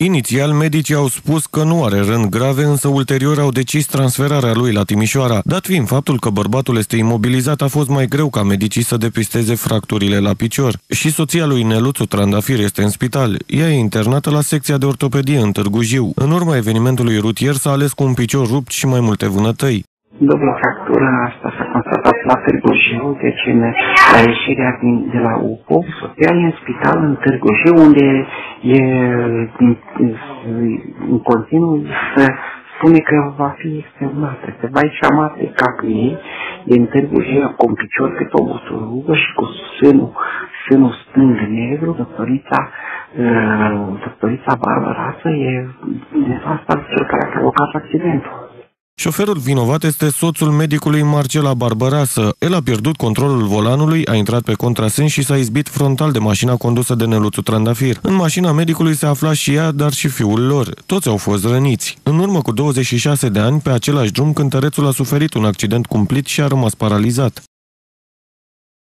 Inițial, medicii au spus că nu are rând grave, însă ulterior au decis transferarea lui la Timișoara. Dat fiind faptul că bărbatul este imobilizat, a fost mai greu ca medicii să depisteze fracturile la picior. Și soția lui Neluțu Trandafir este în spital. Ea e internată la secția de ortopedie în Târgu Jiu. În urma evenimentului rutier s-a ales cu un picior rupt și mai multe vânătăi. Dublă fractură, asta s-a constatat la Târgu Jiu, deci în, la ieșirea din, de la UPO. Soția e în spital în Târgu Jiu, unde e în, în continuu să spune că va fi externată, se va ieși de capul ei, e în Târgu Jiu, cu un picior cât o buturugă și cu sânul, sânul stâng negru, doctorița, uh, doctorița Barbara e de asta cel care a provocat accidentul. Șoferul vinovat este soțul medicului Marcela Barbarasă. El a pierdut controlul volanului, a intrat pe contrasens și s-a izbit frontal de mașina condusă de Neluțu Trandafir. În mașina medicului se afla și ea, dar și fiul lor. Toți au fost răniți. În urmă cu 26 de ani, pe același drum, cântărețul a suferit un accident cumplit și a rămas paralizat.